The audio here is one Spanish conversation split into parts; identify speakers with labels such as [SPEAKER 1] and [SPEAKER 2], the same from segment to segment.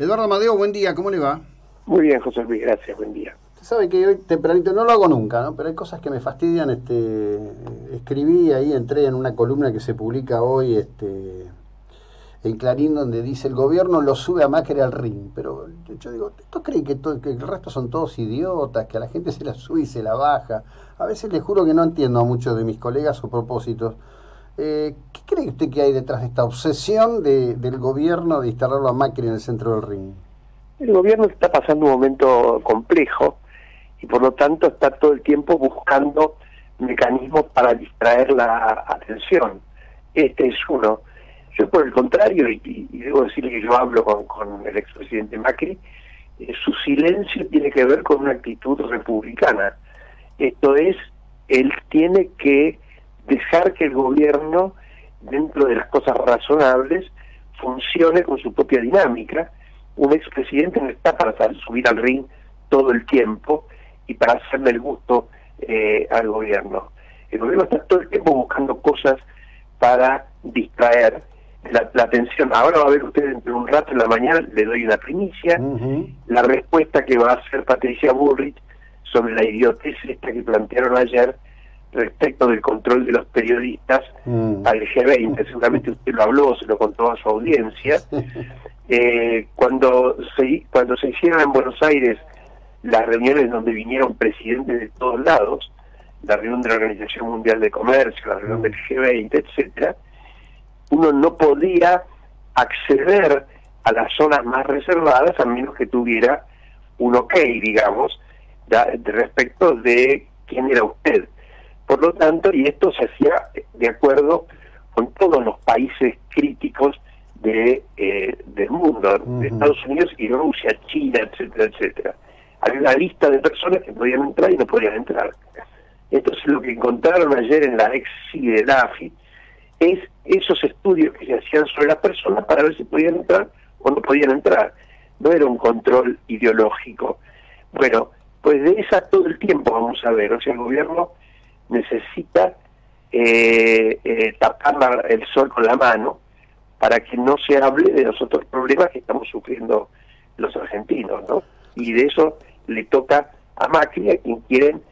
[SPEAKER 1] Eduardo Amadeo, buen día, ¿cómo le va?
[SPEAKER 2] Muy bien, José Luis, gracias, buen día.
[SPEAKER 1] Usted sabe que hoy tempranito, no lo hago nunca, ¿no? pero hay cosas que me fastidian. Este, escribí ahí, entré en una columna que se publica hoy este, en Clarín, donde dice el gobierno lo sube a Macri al ring. Pero yo digo, ¿esto creen que, todo, que el resto son todos idiotas, que a la gente se la sube y se la baja? A veces le juro que no entiendo a muchos de mis colegas o propósitos. Eh, ¿Qué cree usted que hay detrás de esta obsesión de, del gobierno de instalarlo a Macri en el centro del ring?
[SPEAKER 2] El gobierno está pasando un momento complejo y por lo tanto está todo el tiempo buscando mecanismos para distraer la atención. Este es uno. Yo por el contrario, y, debo decirle que yo hablo con, con el expresidente Macri, eh, su silencio tiene que ver con una actitud republicana. Esto es, él tiene que dejar que el gobierno, dentro de las cosas razonables, funcione con su propia dinámica. Un expresidente no está para subir al ring todo el tiempo y para hacerle el gusto eh, al gobierno. El gobierno está todo el tiempo buscando cosas para distraer la, atención. Ahora va a ver usted dentro de un rato en la mañana, le doy una primicia, la respuesta que va a hacer Patricia Bullrich sobre la idiotez esta que plantearon ayer respecto del control de los periodistas mm. al G20. Seguramente usted lo habló, se lo contó a su audiencia. Eh, cuando, se, cuando se hicieron en Buenos Aires las reuniones donde vinieron presidentes de todos lados, la reunión de la Organización Mundial de Comercio, la reunión del G20, etcétera, uno no podía acceder a las zonas más reservadas a menos que tuviera un ok, digamos, de respecto de quién era usted. Por lo tanto, y esto se hacía de acuerdo con todos los países críticos de, eh, del mundo, de Estados Unidos y Rusia, China, etcétera, etcétera. Había una lista de personas que podían entrar y no podían entrar. Entonces lo que encontraron ayer en la ex de AFI es esos estudios que se hacían sobre las personas para ver si podían entrar o no podían entrar. No era un control ideológico. Bueno, pues de esa todo el tiempo vamos a ver. O sea, el gobierno necesita eh, eh, tapar el sol con la mano para que no se hable de los otros problemas que estamos sufriendo los argentinos, ¿no? Y de eso le toca a Macri, a quien quieren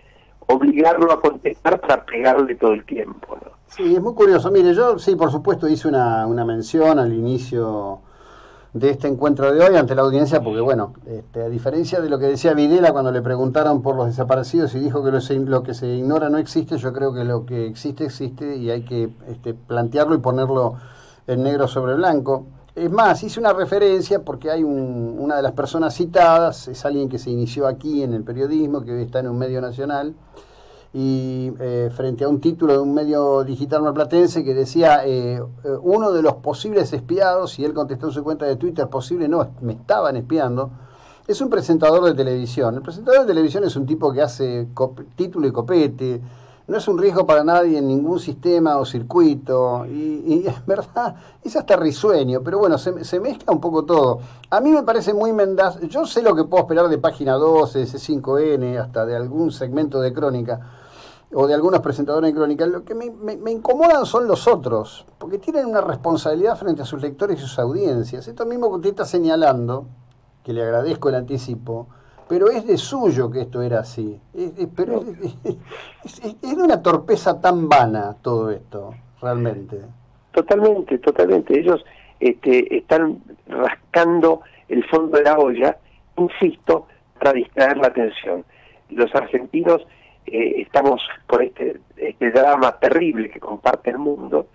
[SPEAKER 2] obligarlo a contestar para pegarle todo el tiempo, ¿no?
[SPEAKER 1] Sí, es muy curioso. Mire, yo sí, por supuesto, hice una, una mención al inicio de este encuentro de hoy ante la audiencia, porque bueno, este, a diferencia de lo que decía Videla cuando le preguntaron por los desaparecidos y dijo que lo, que se ignora no existe, yo creo que lo que existe existe y hay que este, plantearlo y ponerlo en negro sobre blanco. Es más, hice una referencia porque hay una de las personas citadas, es alguien que se inició aquí en el periodismo, que hoy está en un medio nacional, y eh, frente a un título de un medio digital marplatense que decía eh, eh, uno de los posibles espiados, y él contestó en su cuenta de Twitter, posible no, me estaban espiando, es un presentador de televisión. El presentador de televisión es un tipo que hace título y copete, no es un riesgo para nadie en ningún sistema o circuito, y, es verdad, es hasta risueño, pero bueno, se, se, mezcla un poco todo. A mí me parece muy mendaz, yo sé lo que puedo esperar de página 12, de C5N, hasta de algún segmento de crónica, o de algunos presentadores de crónica, lo que me, me, incomodan son los otros, porque tienen una responsabilidad frente a sus lectores y sus audiencias. Esto mismo que usted está señalando, que le agradezco el anticipo, pero es de suyo que esto era así. Es, pero es, es, de una torpeza tan vana todo esto, realmente.
[SPEAKER 2] Totalmente, totalmente. Ellos este, están rascando el fondo de la olla, insisto, para distraer la atención. Los argentinos eh, estamos por este, este drama terrible que comparte el mundo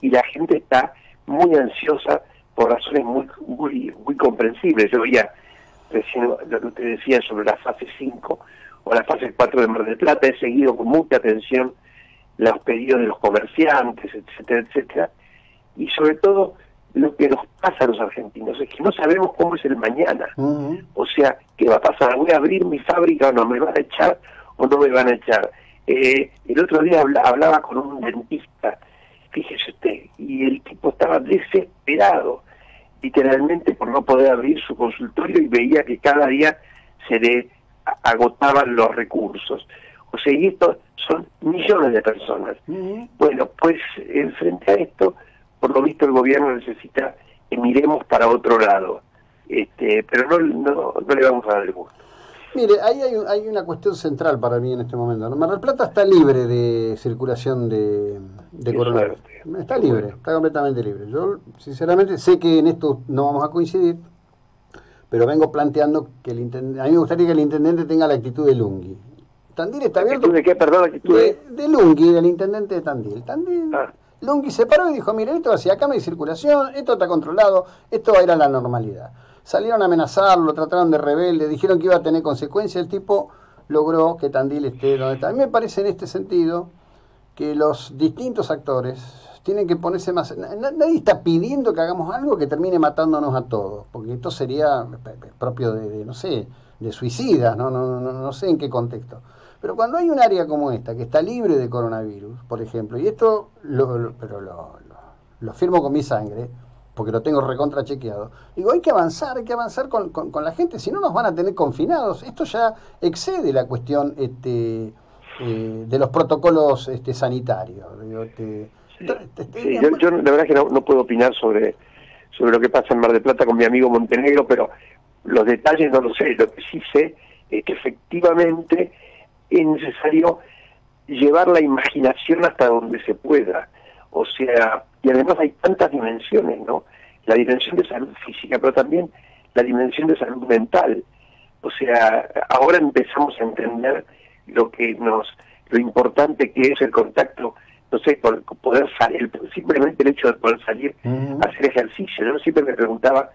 [SPEAKER 2] y la gente está muy ansiosa por razones muy muy, muy comprensibles. Yo veía recién lo que usted decía sobre la fase 5 o la fase 4 de Mar del Plata, he seguido con mucha atención los pedidos de los comerciantes, etcétera, etcétera, y sobre todo lo que nos pasa a los argentinos es que no sabemos cómo es el mañana. O sea, ¿qué va a pasar? ¿Voy a abrir mi fábrica o no? ¿Me van a echar o no me van a echar. Eh, el otro día hablaba con un dentista, fíjese usted, y el tipo estaba desesperado, literalmente por no poder abrir su consultorio y veía que cada día se le agotaban los recursos. O sea, y esto son millones de personas. Bueno, pues frente a esto, por lo visto el gobierno necesita que miremos para otro lado. este, pero no, no, no le vamos a dar el gusto.
[SPEAKER 1] Mire, ahí hay, hay, una cuestión central para mí en este momento. ¿no? Mar del Plata está libre de circulación de, de coronavirus. Está libre, está completamente libre. Yo, sinceramente, sé que en esto no vamos a coincidir, pero vengo planteando que el intendente, a mí me gustaría que el intendente tenga la actitud de Lungi. Tandil está abierto.
[SPEAKER 2] ¿De qué, perdón?
[SPEAKER 1] Actitud de, de Lungi, del intendente de Tandil. Tandil. Ah. Lungi se paró y dijo, mire, esto hacia acá no hay circulación, esto está controlado, esto va a ir a la normalidad salieron a amenazarlo, trataron de rebelde, dijeron que iba a tener consecuencias, el tipo logró que Tandil esté donde está. A mí me parece en este sentido que los distintos actores tienen que ponerse más... Nadie está pidiendo que hagamos algo que termine matándonos a todos, porque esto sería propio de, no sé, de suicidas, ¿no? No, no, no, sé en qué contexto. Pero cuando hay un área como esta, que está libre de coronavirus, por ejemplo, y esto lo, pero lo, lo firmo con mi sangre, porque lo tengo recontra chequeado. Digo, hay que avanzar, hay que avanzar con, con, la gente, si no nos van a tener confinados. Esto ya excede la cuestión este, eh, de los protocolos este, sanitarios.
[SPEAKER 2] yo, la verdad que no, puedo opinar sobre, sobre lo que pasa en Mar del Plata con mi amigo Montenegro, pero los detalles no lo sé. Lo que sí sé es que efectivamente es necesario llevar la imaginación hasta donde se pueda. O sea, y además hay tantas dimensiones, ¿no? La dimensión de salud física, pero también la dimensión de salud mental. O sea, ahora empezamos a entender lo que nos, lo importante que es el contacto, no sé, por poder salir, simplemente el hecho de poder salir a hacer ejercicio. Yo siempre me preguntaba,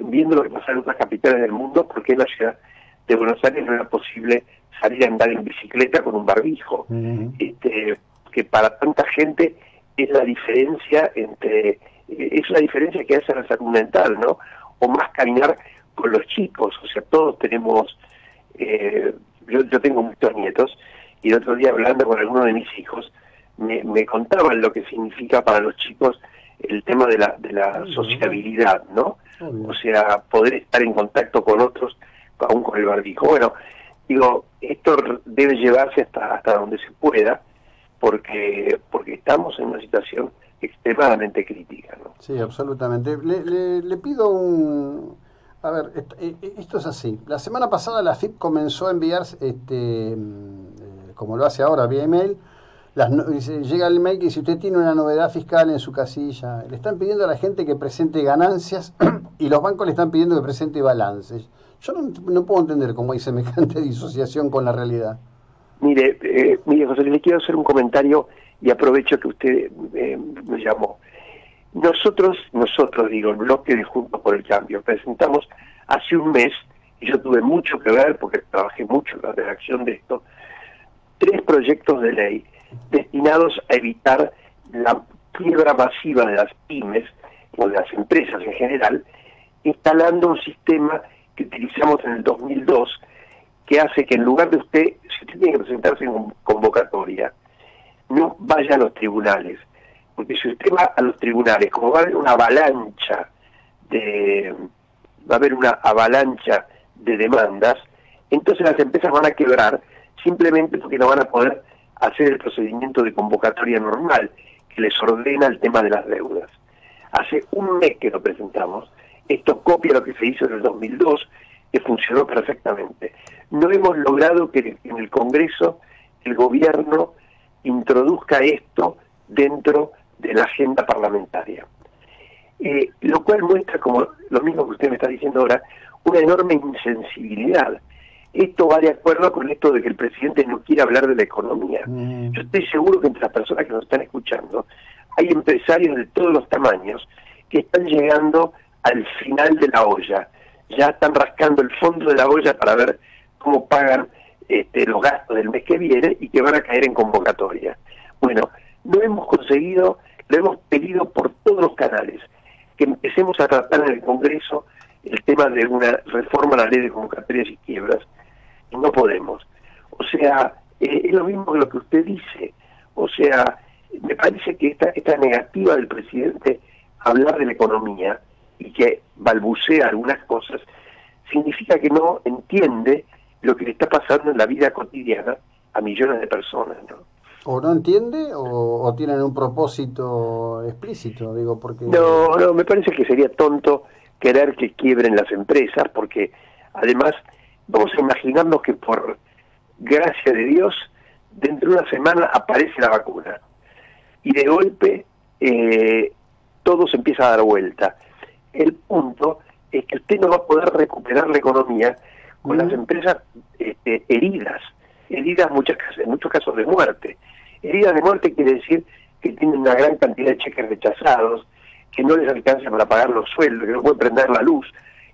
[SPEAKER 2] viendo lo que pasa en otras capitales del mundo, por qué en la ciudad de Buenos Aires no era posible salir a andar en bicicleta con un barbijo. este, que para tanta gente es la diferencia entre, es la diferencia que hace la salud mental, ¿no? O más caminar con los chicos, o sea, todos tenemos, eh, yo, yo tengo muchos nietos, y el otro día hablando con alguno de mis hijos, me, me contaban lo que significa para los chicos el tema de la, de la sociabilidad, ¿no? O sea, poder estar en contacto con otros, aún con el barbijo. Bueno, digo, esto debe llevarse hasta, hasta donde se pueda, porque, porque estamos en una situación extremadamente crítica. ¿no?
[SPEAKER 1] Sí, absolutamente. Le, le, pido un... A ver, eh, eh, esto es así. La semana pasada la FIP comenzó a enviar, este, mm, eh, como lo hace ahora vía email, las, llega el mail que si usted tiene una novedad fiscal en su casilla, le están pidiendo a la gente que presente ganancias y los bancos le están pidiendo que presente balances. Yo no, no puedo entender cómo hay semejante disociación con la realidad.
[SPEAKER 2] Mire, eh, mire, José, le quiero hacer un comentario y aprovecho que usted eh, me llamó. Nosotros, nosotros, digo, el bloque de Juntos por el Cambio, presentamos hace un mes, y yo tuve mucho que ver porque trabajé mucho en la redacción de esto, tres proyectos de ley destinados a evitar la quiebra masiva de las pymes o de las empresas en general, instalando un sistema que utilizamos en el 2002 que hace que en lugar de usted, si usted tiene que presentarse en convocatoria, no vaya a los tribunales. Porque si usted va a los tribunales, como va a haber una avalancha de va a haber una avalancha de demandas, entonces las empresas van a quebrar simplemente porque no van a poder hacer el procedimiento de convocatoria normal que les ordena el tema de las deudas. Hace un mes que lo presentamos, esto copia lo que se hizo en el 2002, que funcionó perfectamente. No hemos logrado que en el Congreso el gobierno introduzca esto dentro de la agenda parlamentaria. Eh, lo cual muestra, como lo mismo que usted me está diciendo ahora, una enorme insensibilidad. Esto va de acuerdo con esto de que el presidente no quiere hablar de la economía. Mm. Yo estoy seguro que entre las personas que nos están escuchando hay empresarios de todos los tamaños que están llegando al final de la olla ya están rascando el fondo de la olla para ver cómo pagan este, los gastos del mes que viene y que van a caer en convocatoria. Bueno, no hemos conseguido, lo hemos pedido por todos los canales, que empecemos a tratar en el Congreso el tema de una reforma a la ley de convocatorias y quiebras, y no podemos. O sea, eh, es lo mismo que lo que usted dice. O sea, me parece que esta, esta negativa del presidente a hablar de la economía y que balbucea algunas cosas, significa que no entiende lo que le está pasando en la vida cotidiana a millones de personas, ¿no?
[SPEAKER 1] O no entiende o, tienen un propósito explícito, digo, porque...
[SPEAKER 2] No, no, me parece que sería tonto querer que quiebren las empresas, porque además vamos a imaginarnos que por gracia de Dios, dentro de una semana aparece la vacuna. Y de golpe eh, todo se empieza a dar vuelta. El punto es que usted no va a poder recuperar la economía con las empresas este, heridas, heridas muchas, en muchos casos de muerte. Heridas de muerte quiere decir que tienen una gran cantidad de cheques rechazados, que no les alcanza para pagar los sueldos, que no pueden prender la luz.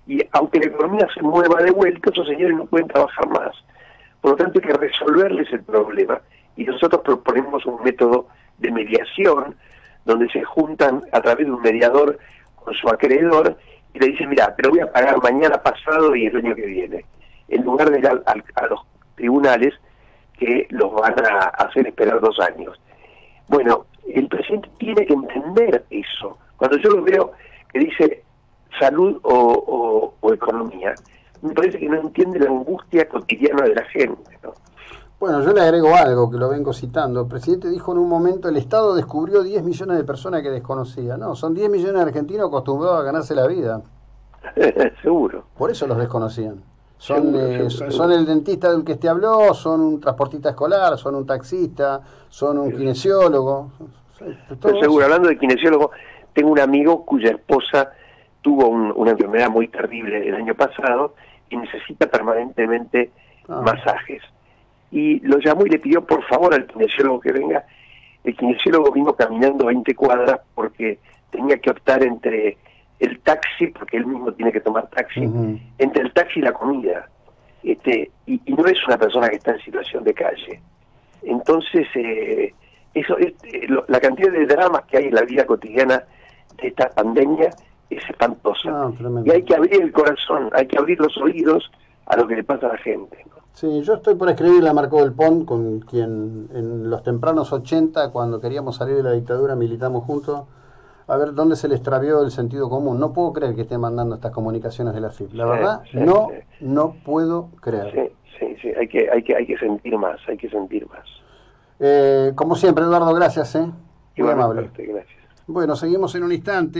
[SPEAKER 2] Y aunque la economía se mueva de vuelta, esos señores no pueden trabajar más. Por lo tanto, hay que resolverles el problema. Y nosotros proponemos un método de mediación, donde se juntan a través de un mediador con su acreedor y le dicen, mira, te lo voy a pagar mañana pasado y el año que viene. En lugar de ir a los tribunales que los van a hacer esperar dos años. Bueno, el presidente tiene que entender eso. Cuando yo lo veo que dice salud o, economía, me parece que no entiende la angustia cotidiana de la gente.
[SPEAKER 1] Bueno, yo le agrego algo que lo vengo citando. El presidente dijo en un momento, el Estado descubrió 10 millones de personas que desconocía. No, son 10 millones de argentinos acostumbrados a ganarse la vida.
[SPEAKER 2] seguro.
[SPEAKER 1] Por eso los desconocían. Son, eh, son el dentista del que te habló, son un transportista escolar, son un taxista, son un kinesiólogo.
[SPEAKER 2] Estoy seguro, hablando de kinesiólogo, tengo un amigo cuya esposa tuvo una enfermedad muy terrible el año pasado y necesita permanentemente ah. masajes. Y lo llamó y le pidió por favor al kinesiólogo que venga. El kinesiólogo vino caminando 20 cuadras porque tenía que optar entre el taxi, porque él mismo tiene que tomar taxi, entre el taxi y la comida. Este, y, no es una persona que está en situación de calle. Entonces, eh, eso este, la cantidad de dramas que hay en la vida cotidiana de esta pandemia es espantosa. Ah, y hay que abrir el corazón, hay que abrir los oídos a lo que le pasa a la gente.
[SPEAKER 1] Sí, yo estoy por escribirle a Marco del Pont, con quien en los tempranos 80, cuando queríamos salir de la dictadura, militamos juntos a ver dónde se le extravió el sentido común. No puedo creer que esté mandando estas comunicaciones de la FIP. La verdad, no, no puedo creer.
[SPEAKER 2] Sí, sí, sí, hay que, hay que, hay que sentir más, hay que sentir más.
[SPEAKER 1] Eh, como siempre, Eduardo, gracias, ¿eh?
[SPEAKER 2] Muy amable. Gracias.
[SPEAKER 1] Bueno, seguimos en un instante.